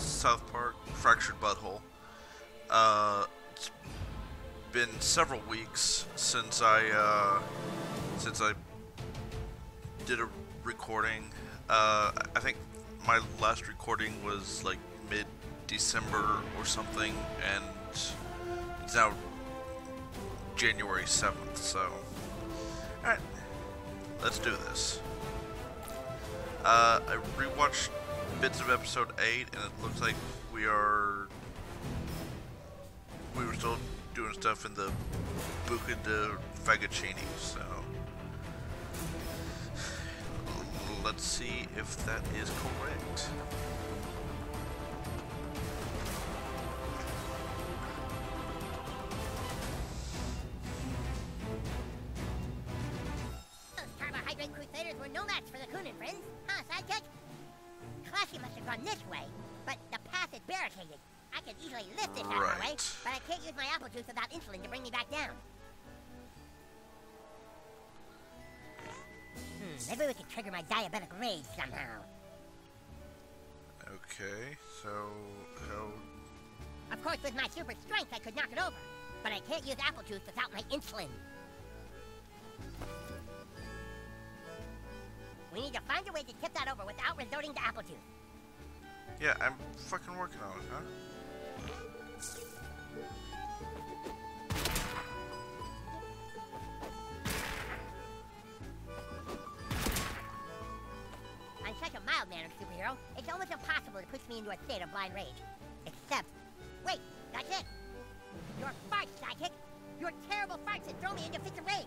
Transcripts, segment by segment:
South Park Fractured but Whole. Uh, it's been several weeks since I uh, since I did a recording. Uh, I think my last recording was like mid December or something, and it's now January 7th, so. Alright, let's do this. Uh, I rewatched bits of episode 8, and it looks like we are. We were still doing stuff in the Buca de so. Let's see if that is correct. I'm fucking working on it, huh? I'm such a mild-mannered superhero, it's almost impossible to push me into a state of blind rage. Except, wait, that's it. Your farts, sidekick. Your terrible farts that throw me into fits of rage.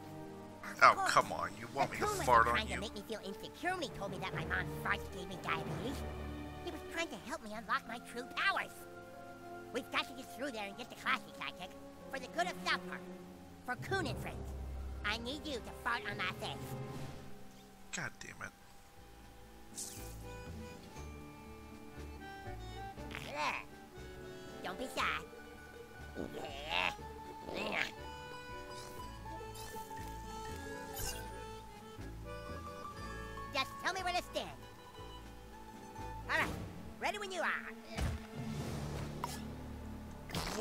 Oh, come on. You want me The to coon wasn't fart on trying you? to make me feel insecure when he told me that my mom's farts gave me diabetes. Trying to help me unlock my true powers. We've got to get through there and get to Classi, sidekick. For the good of South Park. For Coon and friends. I need you to fart on my face. God damn it. Don't be shy.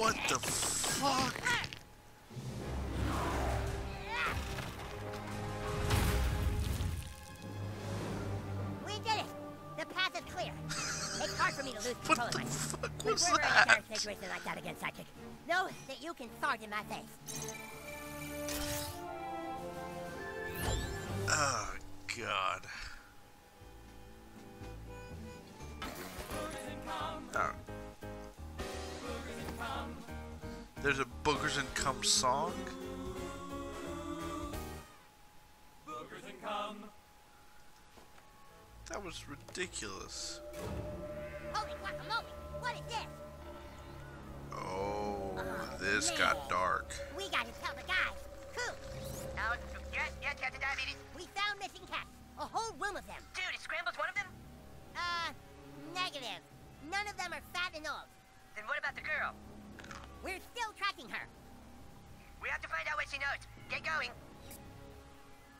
What the fuck? We did it. The path is clear. it's hard for me to lose What control of the myself. fuck We've was that? like that again, Psychic. Know that you can fart in my face. Ridiculous. Holy guacamole! What is this? Oh, this got dark. We gotta tell the guys. Who? Oh, yes, yes, Captain Diabetes. We found missing cats. A whole room of them. Dude, is Scrambles one of them? Uh, negative. None of them are fat and old. Then what about the girl? We're still tracking her. We have to find out what she knows. Get going.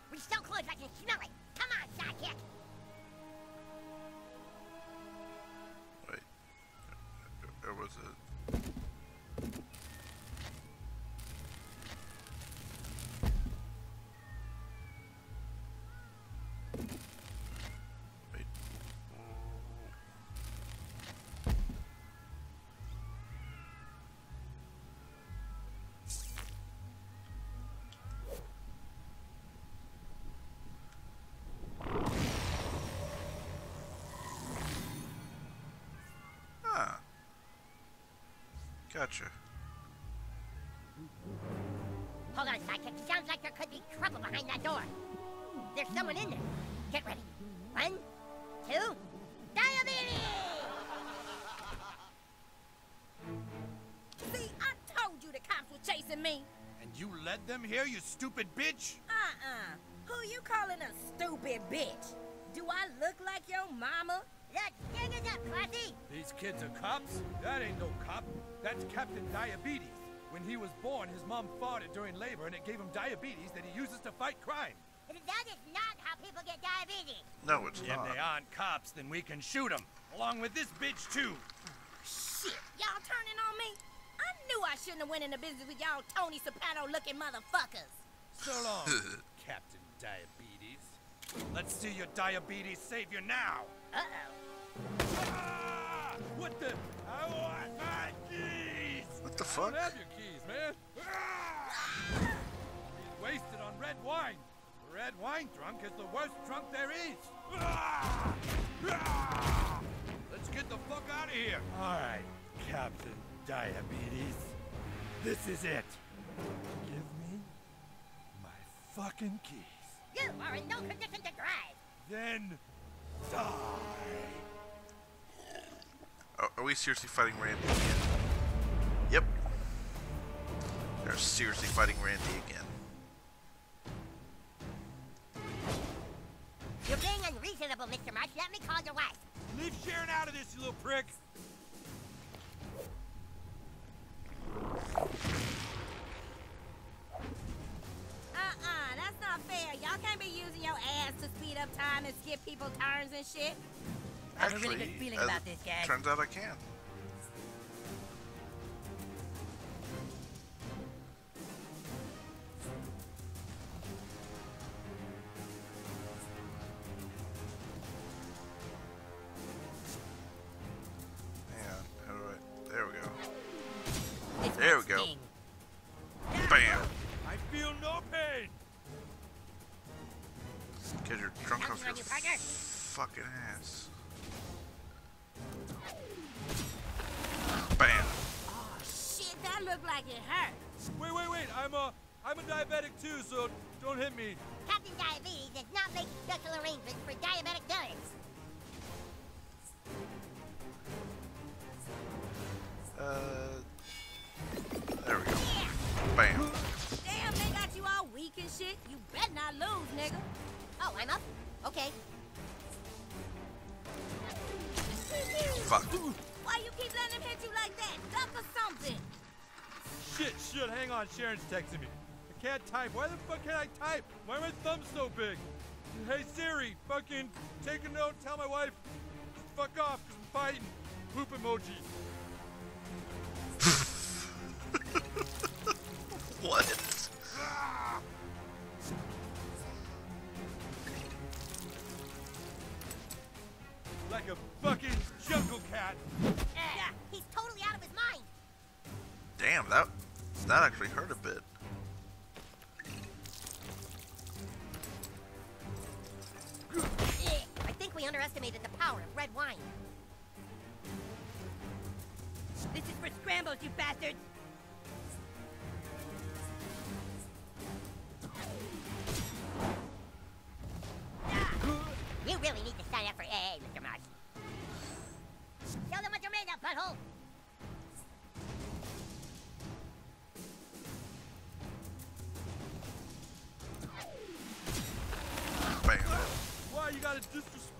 We're so close I can smell it. Come on, sidekick. There was a. Gotcha. Hold on, sidekick. Sounds like there could be trouble behind that door. There's someone in there. Get ready. One, two, diabetes! See, I told you the cops were chasing me. And you led them here, you stupid bitch? Uh-uh. Who you calling a stupid bitch? Do I look like your mama? Let's gang up, Classi. These kids are cops? That ain't no cop. That's Captain Diabetes. When he was born, his mom farted during labor and it gave him diabetes that he uses to fight crime. That is not how people get diabetes. No, it's If not. they aren't cops, then we can shoot them. Along with this bitch, too. Shit, y'all turning on me? I knew I shouldn't have went into business with y'all Tony Soprano looking motherfuckers. So long, Captain Diabetes. Let's see your diabetes savior now. Uh-oh. Ah! What the? I want my keys! What the I fuck? don't have your keys, man. Ah! He's wasted on red wine. A red wine drunk is the worst drunk there is. Ah! Ah! Let's get the fuck out of here. All right, Captain Diabetes. This is it. Give me my fucking keys. You are in no condition to drive. Then die. Are, are we seriously fighting Randy again? Yep. They're seriously fighting Randy again. You're being unreasonable, Mr. Marsh. Let me call your wife. Leave Sharon out of this, you little prick. Uh-uh, that's not fair. Y'all can't be using your ass to speed up time and skip people turns and shit. I have a really good feeling as about it this, guys. Turns out I can. Man, how Bam! Oh, shit, that looked like it hurt. Wait, wait, wait. I'm a, I'm a diabetic too, so don't hit me. Captain Diabetes does not make special arrangements for diabetic villains. Uh, there we go. Bam! Damn, they got you all weak and shit. You better not lose, nigga. Oh, I'm up? Okay. Fuck. Why you keep letting him hit you like that? Duck or something. Shit, shit. Hang on. Sharon's texting me. I can't type. Why the fuck can't I type? Why are my thumbs so big? Hey Siri, fucking take a note. Tell my wife. Fuck off, cause I'm fighting. Poop emoji. What?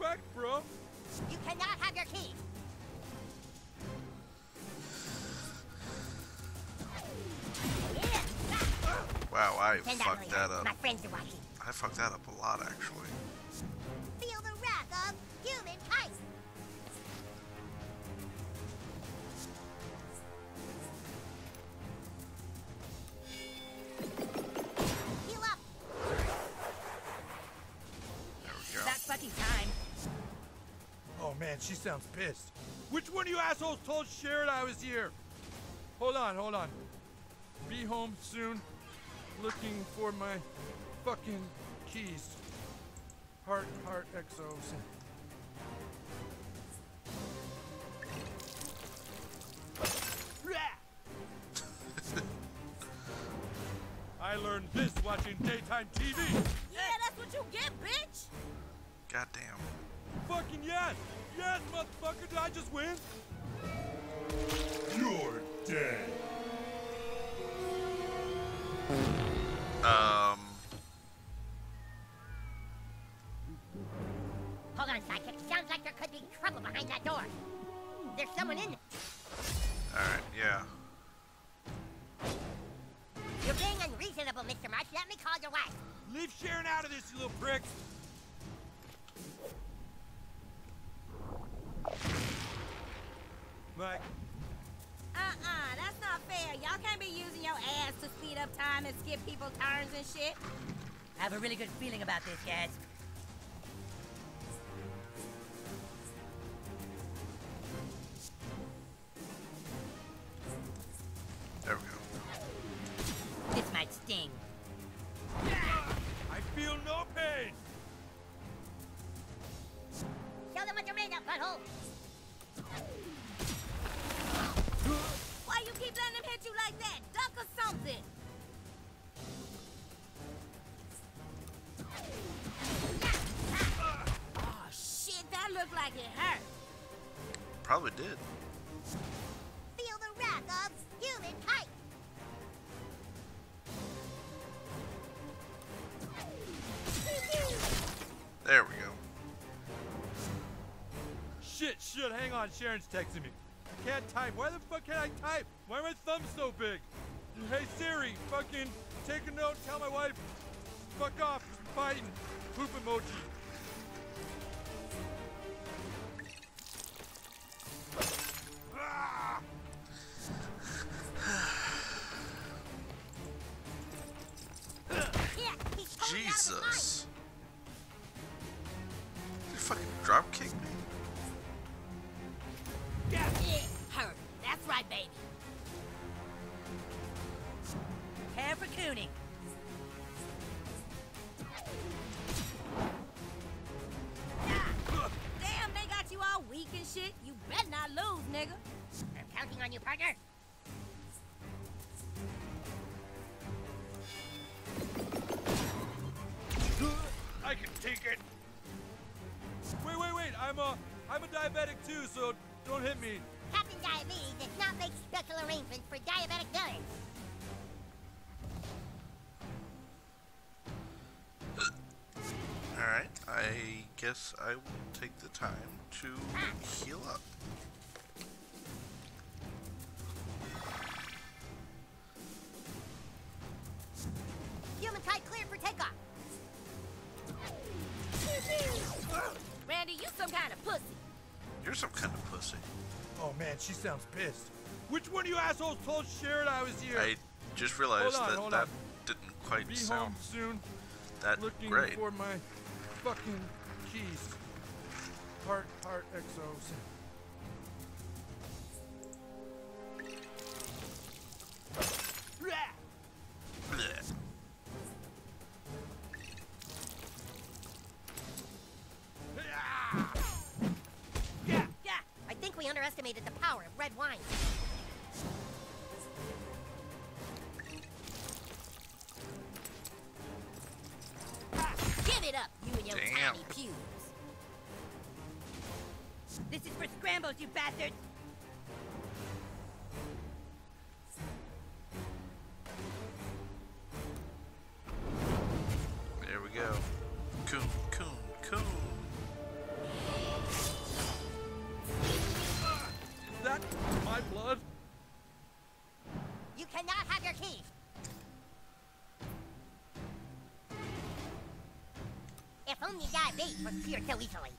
Disrespect, bro? You cannot have your keys! Yeah! Ah, Wow, I Send fucked that up. My friends are watching. I fucked that up a lot, actually. Sounds pissed. Which one of you assholes told Sharon I was here? Hold on, hold on. Be home soon. Looking for my fucking keys. Heart, heart, exos. I learned this watching daytime TV. Yeah, that's what you get, bitch. Goddamn. Fucking yes! Yes, motherfucker! Did I just win? You're dead. Um. To speed up time and skip people turns and shit. I have a really good feeling about this, guys. Shit, shit, hang on. Sharon's texting me. I can't type. Why the fuck can't I type? Why are my thumbs so big? Hey Siri, fucking take a note, tell my wife, fuck off, fighting. Poop emoji. Ah! Yeah, he's totally out of his mind. Jesus. You fucking drop kick Prepare. Damn, they got you all weak and shit. You better not lose, nigga. I'm counting on you, partner. I can take it. Wait, wait, wait. I'm a, I'm a diabetic too, so don't hit me. Captain Diabetes does not make special arrangements for diabetic villains. Alright, I guess I will take the time to heal up. Human Kite cleared for takeoff. Randy, you some kind of pussy. You're some kind of pussy. Oh man, she sounds pissed. Which one of you assholes told Sharon I was here? I just realized on, that that on. didn't quite Be sound home soon. that Looking great. for my fucking keys. Heart, heart, exos. You bastards! There we go. Coon, coon, coon. Is that my blood? You cannot have your keys! If only diabetes was cured so easily.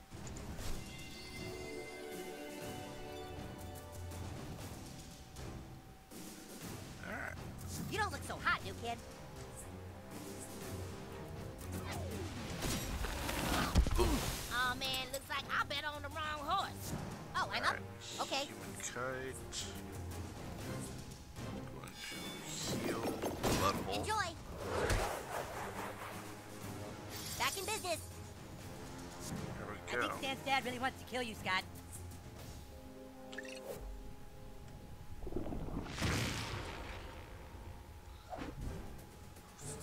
You don't look so hot, new kid. Oh man, looks like I bet on the wrong horse. Oh, I'm up? Okay. Human kite. Going to heal butthole. Enjoy! Back in business. There I we go. think Stan's dad really wants to kill you, Scott.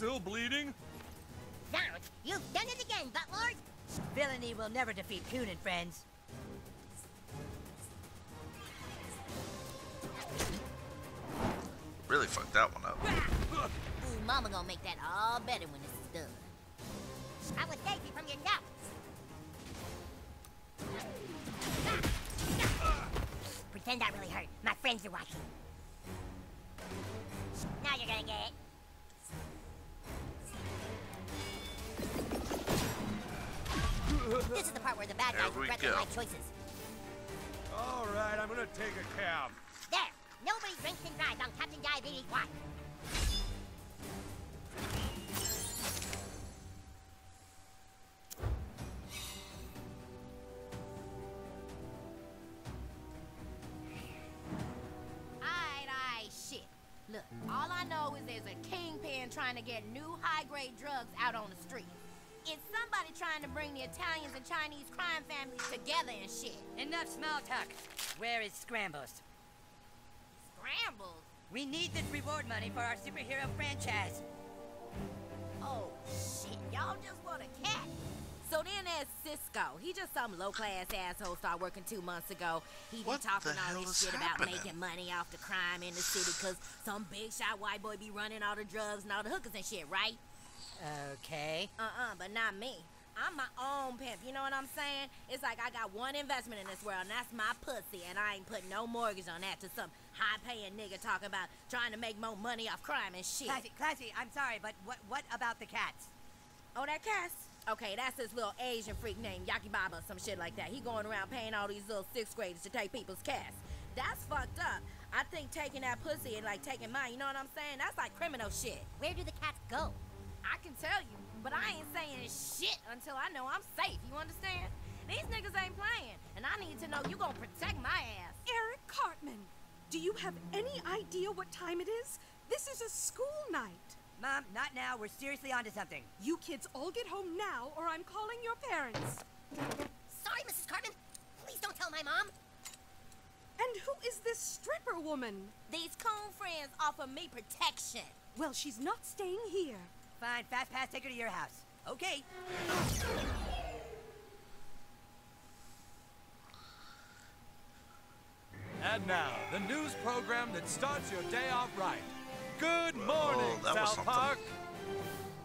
Still bleeding? Zounds, you've done it again, Buttlord! Villainy will never defeat Coon and friends. Really fucked that one up. Ooh, mama gonna make that all better when this is done. I was Daisy from your nut. Pretend that really hurt. My friends are watching. Now you're gonna get it. This is the part where the bad guys we regret their life choices. All right, I'm gonna take a cab. There! Nobody drinks and drives on Captain Diabetes. diabetes. Why? Alright, alright, shit. Look, all I know is there's a kingpin trying to get new high-grade drugs out on the street. It's somebody trying to bring the Italians and Chinese crime families together and shit. Enough small talk. Where is Scrambles? Scrambles. We need this reward money for our superhero franchise. Oh, shit. Y'all just want a cat. So then there's Cisco. He just some low-class asshole started working two months ago. He be What talking all this shit happening? about making money off the crime in the city because some big shot white boy be running all the drugs and all the hookers and shit, right? Okay. Uh-uh, but not me. I'm my own pimp, you know what I'm saying? It's like I got one investment in this world, and that's my pussy, and I ain't putting no mortgage on that to some high-paying nigga talking about trying to make more money off crime and shit. Classi, Classi, I'm sorry, but what what about the cats? Oh, that Cass? Okay, that's this little Asian freak named Yaki Baba or some shit like that. He going around paying all these little sixth graders to take people's cats. That's fucked up. I think taking that pussy and like taking mine, you know what I'm saying? That's like criminal shit. Where do the cats go? I can tell you, but I ain't saying shit until I know I'm safe. You understand? These niggas ain't playing, and I need to know you gonna protect my ass. Eric Cartman, do you have any idea what time it is? This is a school night. Mom, not now. We're seriously onto something. You kids all get home now, or I'm calling your parents. Sorry, Mrs. Cartman. Please don't tell my mom. And who is this stripper woman? These cone friends offer me protection. Well, she's not staying here. Fine, fast pass, take her to your house. Okay. And now, the news program that starts your day off right. Good morning, that was South. Park.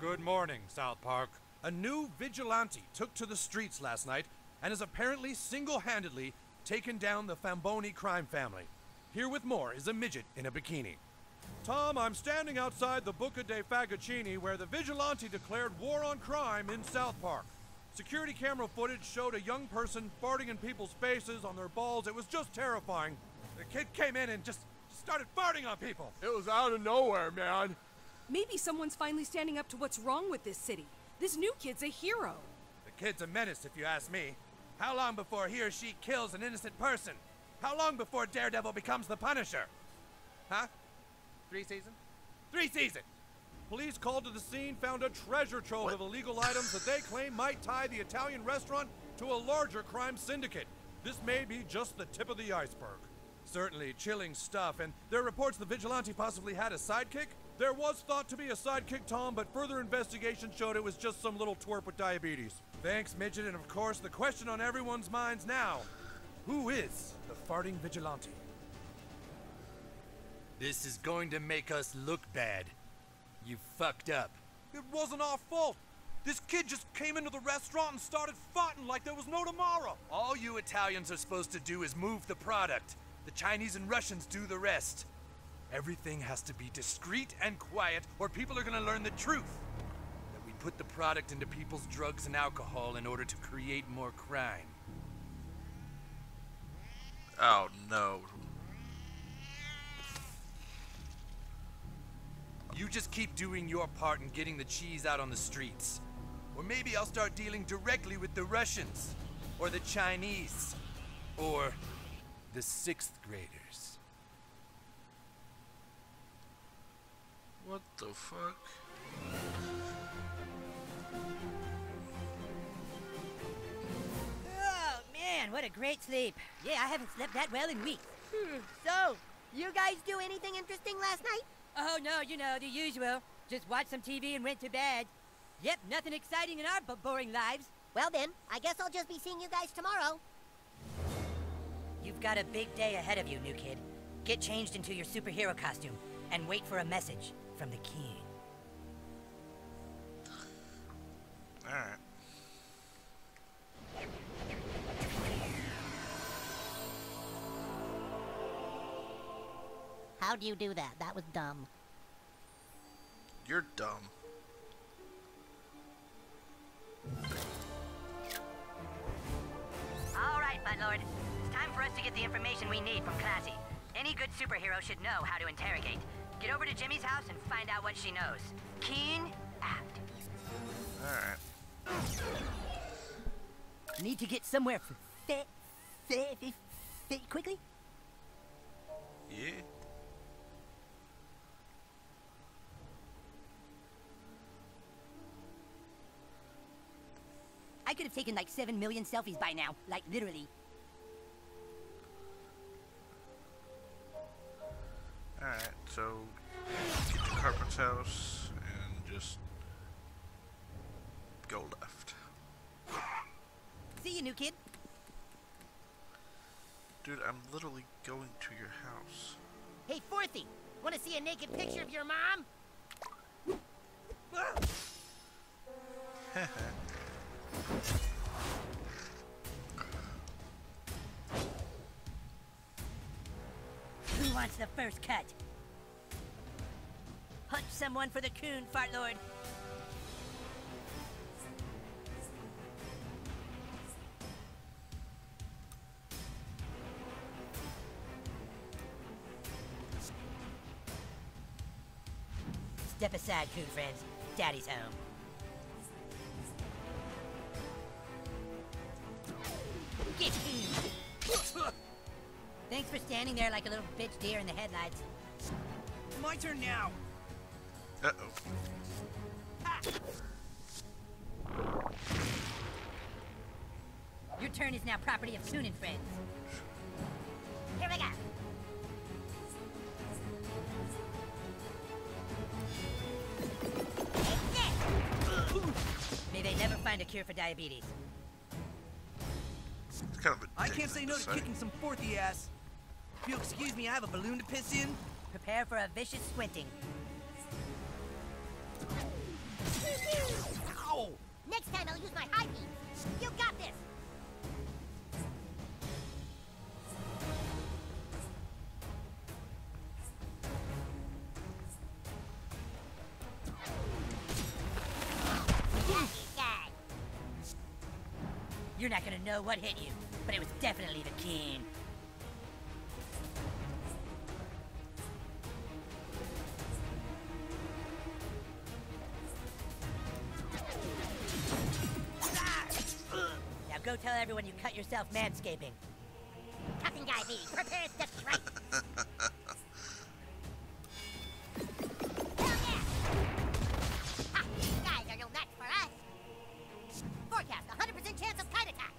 Good morning, South Park. A new vigilante took to the streets last night and has apparently single-handedly taken down the Famboni crime family. Here with more is a midget in a bikini. Tom, I'm standing outside the Buca de Fagocini where the vigilante declared war on crime in South Park. Security camera footage showed a young person farting in people's faces on their balls. It was just terrifying. The kid came in and just started farting on people. It was out of nowhere, man. Maybe someone's finally standing up to what's wrong with this city. This new kid's a hero. The kid's a menace, if you ask me. How long before he or she kills an innocent person? How long before Daredevil becomes the Punisher? Huh? Three seasons? Three seasons! Police called to the scene, found a treasure trove of illegal items that they claim might tie the Italian restaurant to a larger crime syndicate. This may be just the tip of the iceberg. Certainly chilling stuff, and there are reports the vigilante possibly had a sidekick. There was thought to be a sidekick, Tom, but further investigation showed it was just some little twerp with diabetes. Thanks, Midget, and of course, the question on everyone's minds now who is the farting vigilante? This is going to make us look bad. You fucked up. It wasn't our fault. This kid just came into the restaurant and started fighting like there was no tomorrow. All you Italians are supposed to do is move the product. The Chinese and Russians do the rest. Everything has to be discreet and quiet, or people are gonna learn the truth. That we put the product into people's drugs and alcohol in order to create more crime. Oh no. You just keep doing your part in getting the cheese out on the streets. Or maybe I'll start dealing directly with the Russians. Or the Chinese. Or the sixth graders. What the fuck? Oh man, what a great sleep. Yeah, I haven't slept that well in weeks. Hmm. So, you guys do anything interesting last night? Oh no, you know the usual. Just watched some TV and went to bed. Yep, nothing exciting in our b- boring lives. Well then, I guess I'll just be seeing you guys tomorrow. You've got a big day ahead of you, new kid. Get changed into your superhero costume and wait for a message from the king. Alright. How'd you do that? That was dumb. You're dumb. All right, my lord. It's time for us to get the information we need from Classi. Any good superhero should know how to interrogate. Get over to Jimmy's house and find out what she knows. Keen out. Alright. Need to get somewhere quickly? Yeah. Could have taken like 7 million selfies by now. Like, literally. Alright, so get to Carpen's house and just go left. See you, new kid. Dude, I'm literally going to your house. Hey, Fourthy, want to see a naked picture of your mom? Who wants the first cut? Punch someone for the coon, fart lord. Step aside, coon friends. Daddy's home. Thanks for standing there like a little bitch deer in the headlights. My turn now. Uh oh. Your turn is now property of Coon and Friends. Here we go. May they never find a cure for diabetes. It's kind of a I dick can't say no to to say. kicking some fourthy ass. If you'll excuse me, I have a balloon to piss in. Prepare for a vicious squinting. Ow! Next time I'll use my high beams. You got this. You're not gonna know what hit you, but it was definitely the king. Yourself manscaping. Cutting diabetes. Prepare to strike. Hell yeah! Ha! You guys are no match for us. Forecast: 100% chance of kite attack.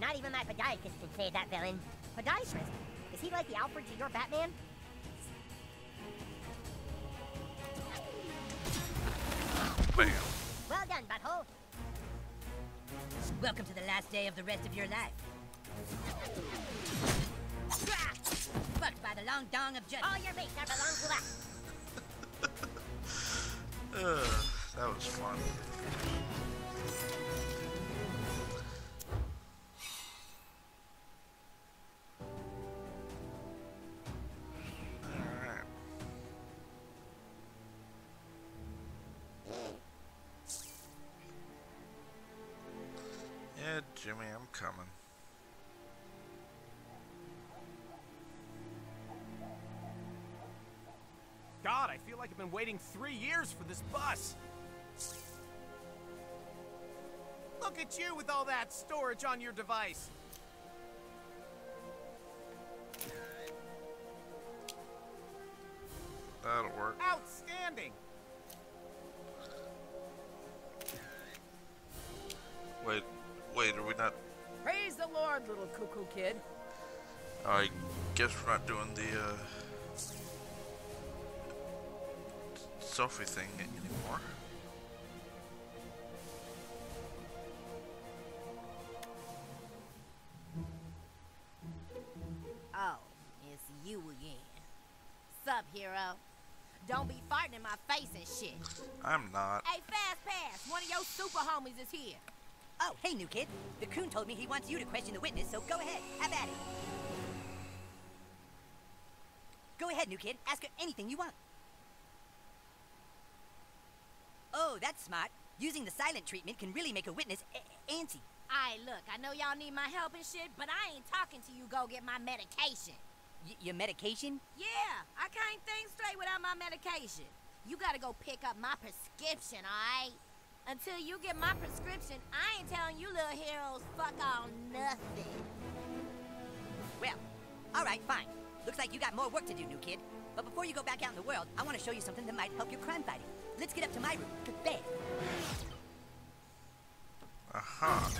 Not even my podiatrist can save that villain. Podiatrist? Is he like the Alfred to your Batman? Welcome to the last day of the rest of your life. Fucked by the long dong of judgment. All your mates now belong to us. Ugh, that was fun. Like I've been waiting three years for this bus. Look at you with all that storage on your device. That'll work. Outstanding. Wait, wait, are we not? Praise the Lord, little cuckoo kid. I guess we're not doing the uh, selfie thing anymore. Oh, it's you again. Sup, hero? Don't be farting in my face and shit. I'm not. Hey, Fast Pass, one of your super homies is here. Oh, hey, new kid. The coon told me he wants you to question the witness, so go ahead. Have at it. Go ahead, new kid. Ask her anything you want. Oh, that's smart. Using the silent treatment can really make a witness a- antsy. Aye, look, I know y'all need my help and shit, but I ain't talking to you go get my medication. Y your medication? Yeah, I can't think straight without my medication. You gotta go pick up my prescription, alright? Until you get my prescription, I ain't telling you little heroes fuck all nothing. Well, alright, fine. Looks like you got more work to do, new kid. But before you go back out in the world, I want to show you something that might help your crime fighting. Let's get up to my room. Fast. Aha.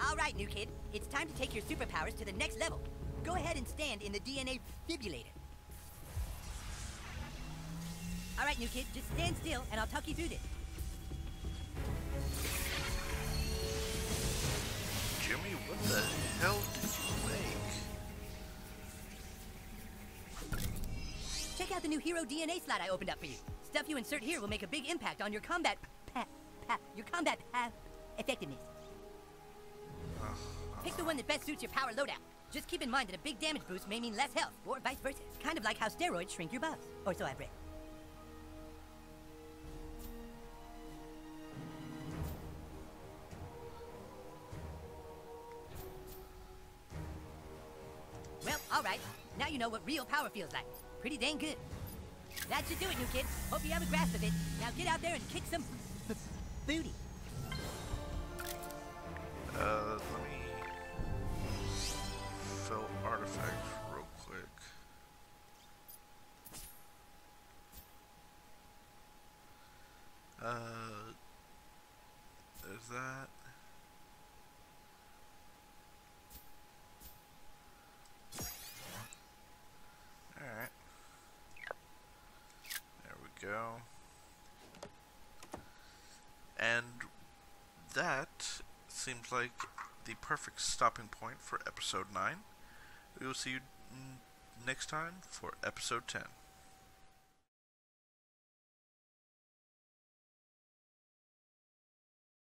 Alright, new kid. It's time to take your superpowers to the next level. Go ahead and stand in the DNA fibulator. Alright, new kid, just stand still and I'll talk you through this. Jimmy, what the hell did you make? Check out the new hero DNA slot I opened up for you. Stuff you insert here will make a big impact on your combat your combat effectiveness. Pick the one that best suits your power loadout. Just keep in mind that a big damage boost may mean less health, or vice versa. Kind of like how steroids shrink your buffs. Or so I've read. Well, alright. Now you know what real power feels like. Pretty dang good. That should do it, new kid. Hope you have a grasp of it. Now get out there and kick some booty. Uh, let me fill artifacts real quick. Uh, there's that. Alright. There we go. And that seems like the perfect stopping point for episode 9. We will see you next time for episode 10.